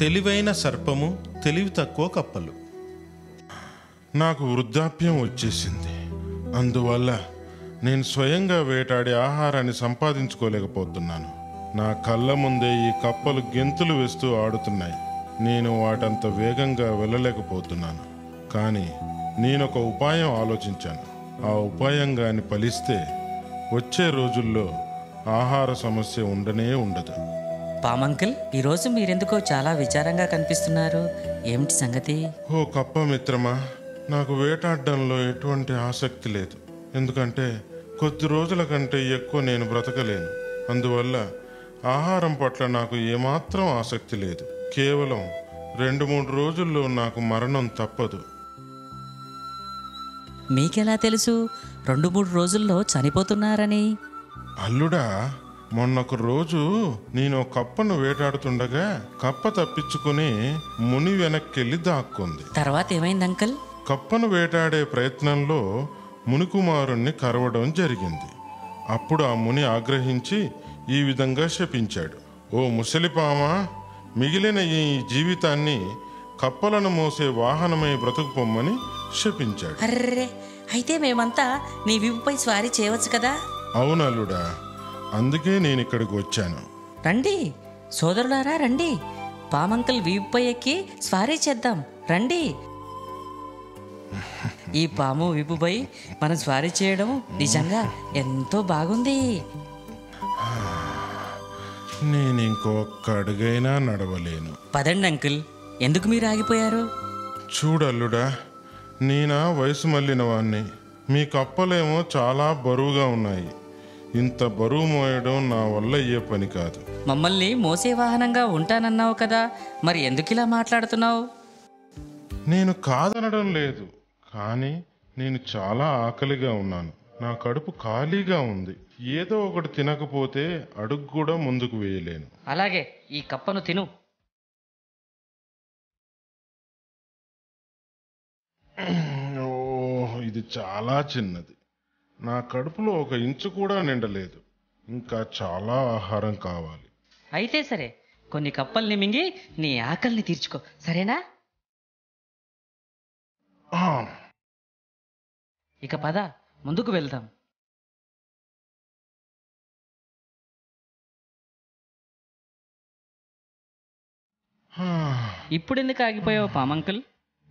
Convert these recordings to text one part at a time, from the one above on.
తెలివైన సర్పము తెలివి తక్కువ కప్పలు. నాకు వృద్ధాప్యం వచ్చేసింది. అందువల్ల నేను స్వయంగా వేటాడి ఆహారాన్ని సంపాదించుకోలేకపోతున్నాను. నా కళ్ళ ముందే ఈ కప్పలు గెంతులు వేస్తూ ఆడుతున్నాయి. నేను వాటంత వేగంగా వెళ్ళలేకపోతున్నాను. కానీ నేను ఒక ఉపాయం ఆలోచించాను. ఆ ఉపాయం గాని ఫలిస్తే వచ్చే రోజుల్లో ఆహార సమస్య ఉండనే ఉండదు. పామంకిల్ ఈరోజు మీరెందుకో చాలా విచారంగా కనిపిస్తున్నారు. ఏమిటి సంగతి? ఓ కప్ప మిత్రమా నాకు వేటాడడంలో ఎటువంటి ఆసక్తి లేదు. ఎందుకంటే కొద్ది రోజుల కంటే ఎక్కువ నేను బ్రతకలేను. అందువల్ల ఆహారం పట్ల నాకు ఏమాత్రం ఆసక్తి లేదు. కేవలం రెండు మూడు రోజుల్లో నాకు మరణం తప్పదు. మీకెలా తెలుసు? రెండు మూడు రోజుల్లో చనిపోతున్నారని. అల్లుడా మొన్నొక రోజు నేను కప్పను వేటాడుతుండగా కప్ప తప్పించుకుని ముని వెనక్కెళ్ళి దాక్కుంది. తర్వాత ఏమైంది అంకల్? కప్పను వేటాడే ప్రయత్నంలో మునికుమారుణ్ణి కరవడం జరిగింది. అప్పుడు ఆ ముని ఆగ్రహించి ఈ విధంగా శపించాడు. ఓ ముసలిపామా మిగిలిన ఈ జీవితాన్ని కప్పలను మోసే వాహనమై బ్రతుకు పొమ్మని శపించాడు. అర్రే అయితే మేమంతా నీ విప్పుపై స్వారీ చేయవచ్చు కదా? అవునల్లుడా అందుకే నేను ఇక్కడికి వచ్చాను. రండి. సోదరులారా రండి. పామంకల్ వీపుపై ఎక్కి స్వారీ చేద్దాం. రండి. ఈ పాము వీపుపై మనం స్వారీ చేయడం నిజంగా ఎంతో బాగుంది. నేను ఇంకొక్క అడుగైనా నడవలేను. పదండి అంకుల్. ఎందుకు మీరు ఆగిపోయారు? చూడల్లుడా నేనా వయసు మళ్ళిన వాణ్ణి మీ కప్పలేమో చాలా బరువుగా ఉన్నాయి. ఇంత బరువు మోయడం నా వల్ల అయ్యే పని కాదు. మమ్మల్ని మోసే వాహనంగా ఉంటానన్నావు కదా మరి ఎందుకు ఇలా మాట్లాడుతున్నావు? నేను కాదనడం లేదు కానీ నేను చాలా ఆకలిగా ఉన్నాను. నా కడుపు ఖాళీగా ఉంది. ఏదో ఒకటి తినకపోతే అడుగు కూడా ముందుకు వేయలేను. అలాగే ఈ కప్పను తిను. ఓ ఇది చాలా చిన్నది. నా కడుపులో ఒక ఇంచు కూడా నిండలేదు. ఇంకా చాలా ఆహారం కావాలి. అయితే సరే కొన్ని కప్పల్ని మింగి నీ ఆకలిని తీర్చుకో. సరేనా? ఆ, ఇక పద ముందుకు వెళ్దాం. ఆ, ఇప్పుడెందుకు ఆగిపోయావు పామంకుల్?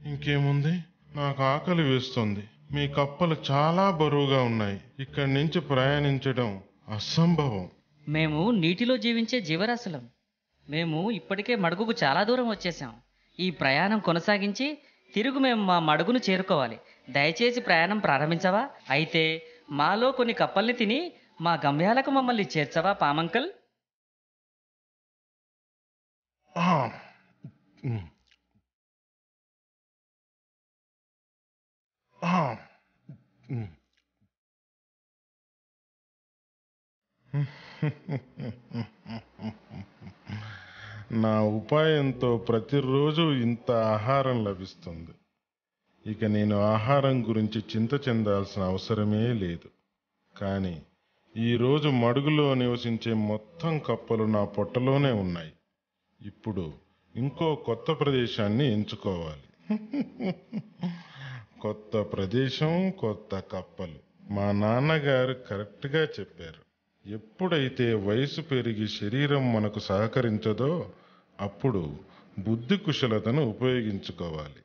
ఇంకేముంది? నాకు ఆకలి వేస్తుంది. మీ కప్పలు చాలా బరువుగా ఉన్నాయి. ఇక్కడి నుంచి ప్రయాణించడం అసంభవం. మేము నీటిలో జీవించే జీవరాశులం. మేము ఇప్పటికే మడుగుకు చాలా దూరం వచ్చేసాం ఈ ప్రయాణం కొనసాగించి తిరుగు మేము మా మడుగును చేరుకోవాలి. దయచేసి ప్రయాణం ప్రారంభించవా? అయితే మాలో కొన్ని కప్పల్ని తిని మా గమ్యాలకు మమ్మల్ని చేర్చవా పామంకల్? Oh. Mm. నా ఉపాయంతో ప్రతిరోజు ఇంత ఆహారం లభిస్తుంది ఇక నేను ఆహారం గురించి చింత చెందాల్సిన అవసరమే లేదు కానీ ఈరోజు మడుగులో నివసించే మొత్తం కప్పలు నా పొట్టలోనే ఉన్నాయి ఇప్పుడు ఇంకో కొత్త ప్రదేశాన్ని ఎంచుకోవాలి కొత్త ప్రదేశం కొత్త కప్పలు. మా నాన్నగారు కరెక్ట్గా చెప్పారు. ఎప్పుడైతే వయసు పెరిగి శరీరం మనకు సహకరించదో అప్పుడు బుద్ధి కుశలతను ఉపయోగించుకోవాలి.